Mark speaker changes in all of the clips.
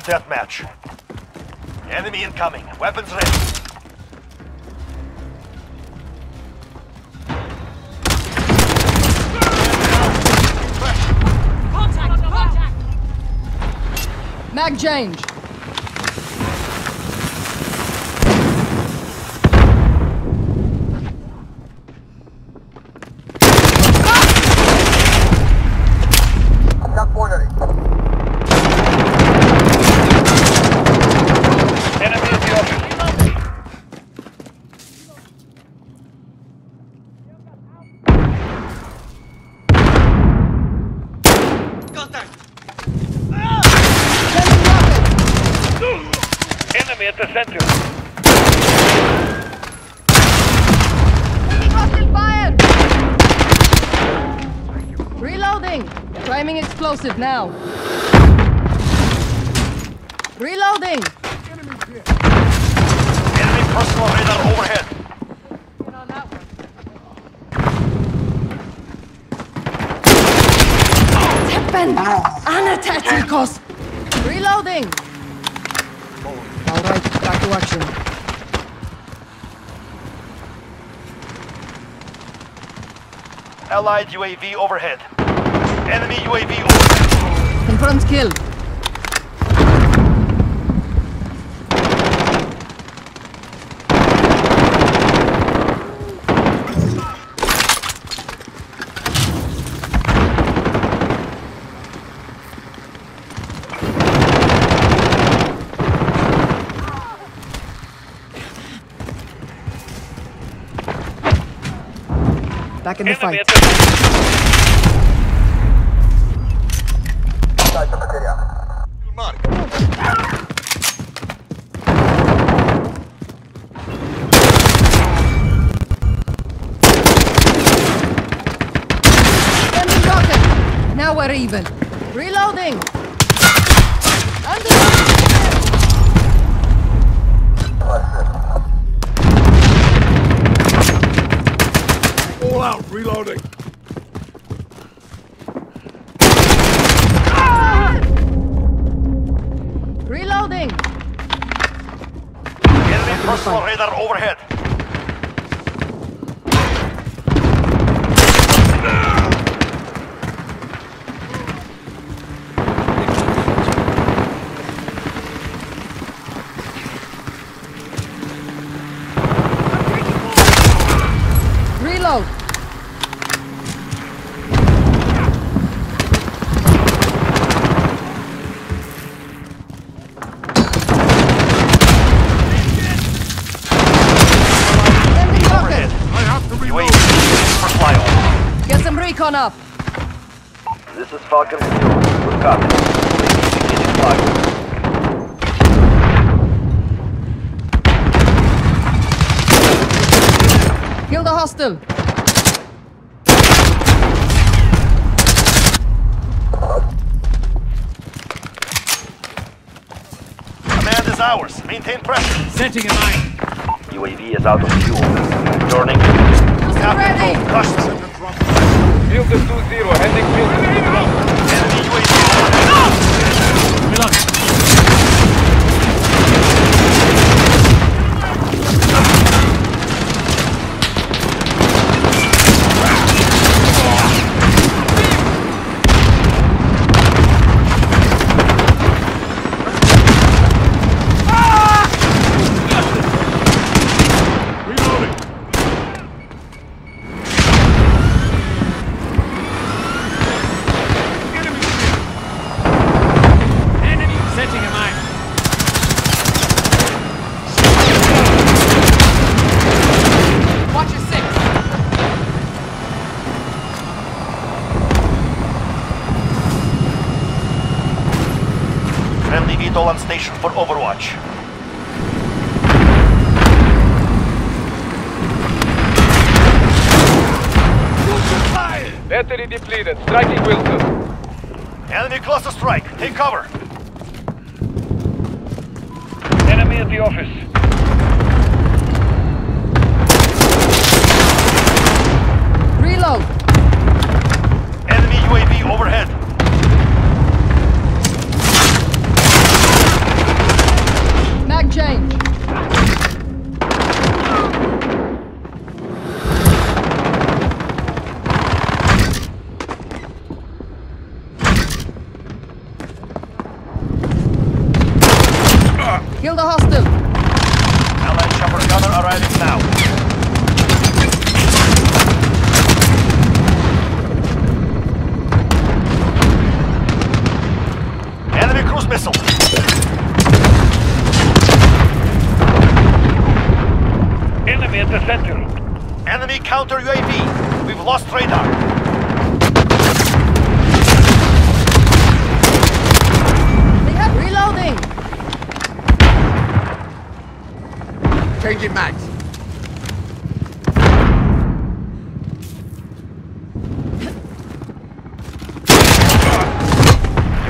Speaker 1: deathmatch. Enemy incoming. Weapons ready.
Speaker 2: Contact! Contact!
Speaker 3: Mag change.
Speaker 4: Enemy at the office. Enemy at the center.
Speaker 3: Taking hostile fire! Reloading! Priming explosive now. Reloading!
Speaker 1: Enemy personal radar overhead.
Speaker 3: Teppen! Anatätikos! Reloading! Alright, back to action.
Speaker 1: Allied UAV overhead. Enemy UAV overhead.
Speaker 3: Confront kill. Back in the fight.
Speaker 4: at the
Speaker 3: Sending rocket! Now we're even. Reloading! Under
Speaker 1: personal radar overhead.
Speaker 3: Reload! Get up!
Speaker 4: This is Falcon 2. Good copy. Beginning flyover.
Speaker 3: Kill the hostile!
Speaker 1: Command is ours. Maintain pressure.
Speaker 5: Setting a mine.
Speaker 4: UAV is out of fuel. Returning.
Speaker 1: Cap
Speaker 3: ready.
Speaker 1: control. Crushed.
Speaker 4: Field 2-0, heading field
Speaker 1: Enemy UAV overhead. Friendly VTOL on station for Overwatch.
Speaker 4: Battery depleted. Striking Wheelson.
Speaker 1: Enemy cluster strike. Take cover.
Speaker 4: Enemy at the office.
Speaker 3: Reload!
Speaker 1: Lost radar.
Speaker 3: They have reloading.
Speaker 2: Changing mags.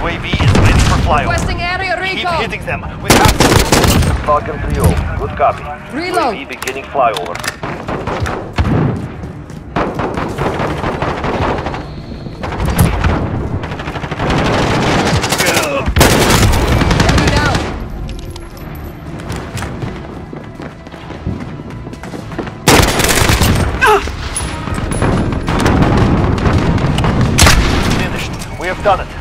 Speaker 1: UAV is ready for flyover.
Speaker 3: Requesting area
Speaker 1: Keep hitting them. We have
Speaker 4: Falcon 3 Good copy.
Speaker 3: Reload.
Speaker 4: UAV beginning flyover.
Speaker 1: Finished. We have done it.